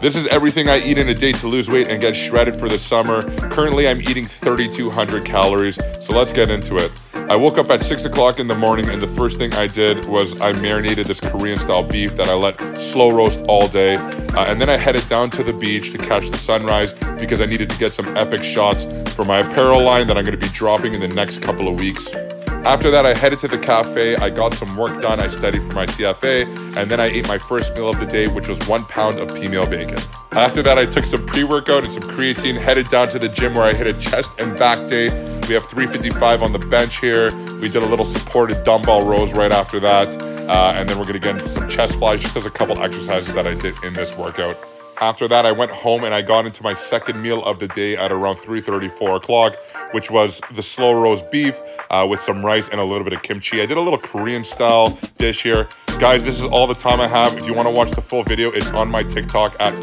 This is everything I eat in a day to lose weight and get shredded for the summer. Currently, I'm eating 3,200 calories, so let's get into it. I woke up at 6 o'clock in the morning, and the first thing I did was I marinated this Korean style beef that I let slow roast all day. Uh, and then I headed down to the beach to catch the sunrise because I needed to get some epic shots for my apparel line that I'm going to be dropping in the next couple of weeks. After that, I headed to the cafe. I got some work done. I studied for my CFA, and then I ate my first meal of the day, which was one pound of peameal bacon. After that, I took some pre-workout and some creatine, headed down to the gym where I hit a chest and back day. We have 355 on the bench here. We did a little supported dumbbell rows right after that. Uh, and then we're gonna get into some chest flies, just as a couple exercises that I did in this workout. After that, I went home and I got into my second meal of the day at around 3.30, 4 o'clock, which was the slow roast beef uh, with some rice and a little bit of kimchi. I did a little Korean style dish here. Guys, this is all the time I have. If you want to watch the full video, it's on my TikTok at